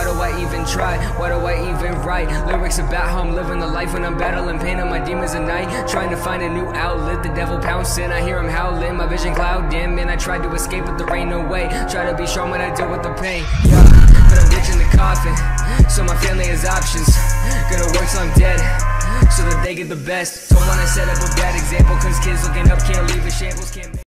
Why do I even try? Why do I even write lyrics about how I'm living the life when I'm battling pain on my demons at night? Trying to find a new outlet, the devil pouncing. I hear him howling, my vision cloud dim, and I tried to escape, but there ain't no way. Try to be strong when I deal with the pain. Yeah, but I'm ditching the coffin, so my family has options. Gonna work till I'm dead. So that they get the best Don't wanna set up a bad example Cause kids looking up can't leave a shambles can't